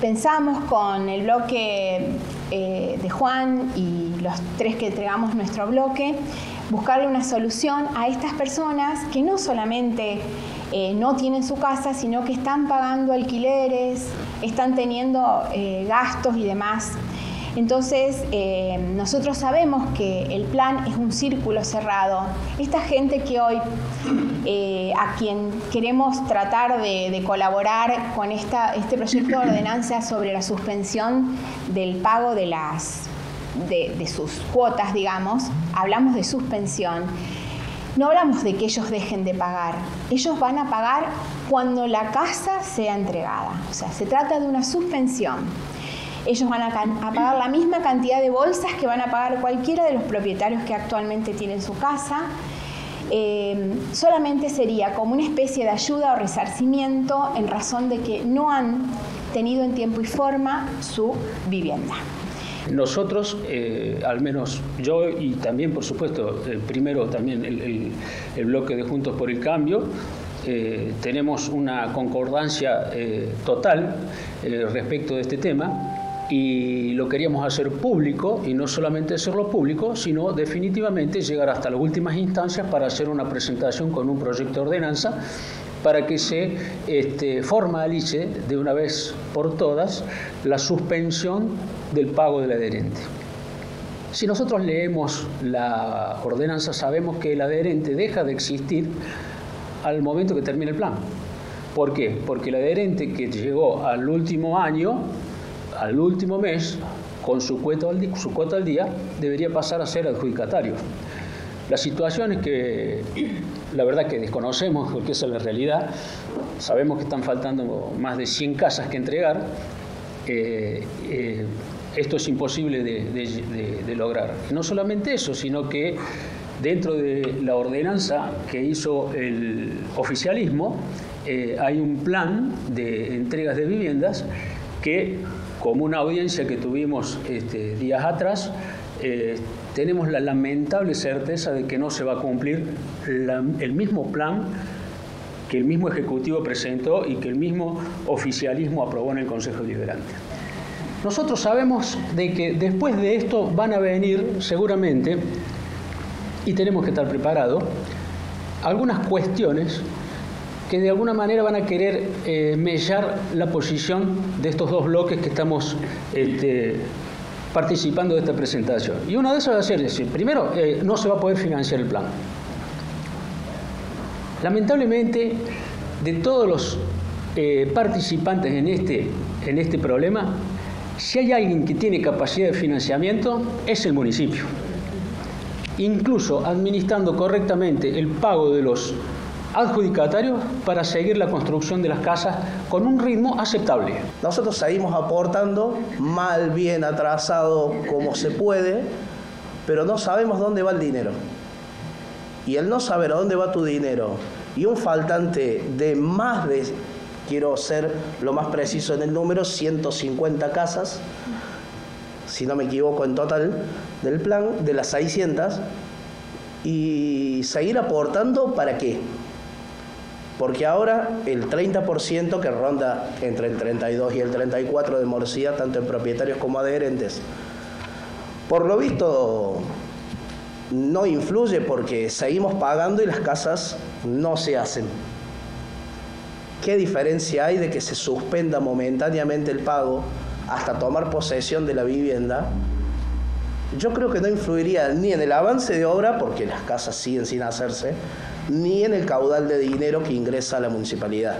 pensamos con el bloque eh, de Juan y los tres que entregamos nuestro bloque, buscarle una solución a estas personas que no solamente eh, no tienen su casa, sino que están pagando alquileres, están teniendo eh, gastos y demás. Entonces, eh, nosotros sabemos que el plan es un círculo cerrado. Esta gente que hoy, a quien queremos tratar de, colaborar con esta, este proyecto de ordenanza sobre la suspensión del pago de, las, de sus cuotas, digamos, hablamos de suspensión. No hablamos de que ellos dejen de pagar, ellos van a pagar cuando la casa sea entregada, o sea, se trata de una suspensión. Ellos van a, pagar la misma cantidad de bolsas que van a pagar cualquiera de los propietarios que actualmente tienen su casa. Eh, solamente sería como una especie de ayuda o resarcimiento en razón de que no han tenido en tiempo y forma su vivienda. Nosotros, eh, al menos yo y también, por supuesto, primero también el, bloque de Juntos por el Cambio, eh, tenemos una concordancia eh, total respecto de este tema y lo queríamos hacer público y no solamente hacerlo público, sino definitivamente llegar hasta las últimas instancias para hacer una presentación con un proyecto de ordenanza para que se este, formalice de una vez por todas la suspensión del pago del adherente. Si nosotros leemos la ordenanza sabemos que el adherente deja de existir al momento que termine el plan. ¿Por qué? Porque el adherente que llegó al último año, al último mes, con su cuota al, su cuota al día, debería pasar a ser adjudicatario. La situación es que la verdad que desconocemos, porque esa es la realidad, sabemos que están faltando más de 100 casas que entregar, eh, esto es imposible de, lograr. No solamente eso, sino que dentro de la ordenanza que hizo el oficialismo, eh, hay un plan de entregas de viviendas que, como una audiencia que tuvimos este, días atrás, tenemos la lamentable certeza de que no se va a cumplir el mismo plan que el mismo Ejecutivo presentó y que el mismo oficialismo aprobó en el Consejo Deliberante. Nosotros sabemos de que después de esto van a venir seguramente, y tenemos que estar preparados, algunas cuestiones que de alguna manera van a querer eh, mellar la posición de estos dos bloques que estamos este, participando de esta presentación. Y una de esas va a ser decir, primero, eh, no se va a poder financiar el plan. Lamentablemente, de todos los eh, participantes en este, en este problema, si hay alguien que tiene capacidad de financiamiento, es el municipio. Incluso administrando correctamente el pago de los adjudicatarios para seguir la construcción de las casas con un ritmo aceptable. Nosotros seguimos aportando, mal, bien, atrasado, como se puede, pero no sabemos dónde va el dinero. Y el no saber a dónde va tu dinero y un faltante de más de, quiero ser lo más preciso en el número, 150 casas, si no me equivoco en total, del plan, de las 600, y seguir aportando para qué? Porque ahora el 30% que ronda entre el 32 y el 34 de morcilla, tanto en propietarios como adherentes, por lo visto no influye porque seguimos pagando y las casas no se hacen. ¿Qué diferencia hay de que se suspenda momentáneamente el pago hasta tomar posesión de la vivienda? Yo creo que no influiría ni en el avance de obra, porque las casas siguen sin hacerse, ni en el caudal de dinero que ingresa a la municipalidad.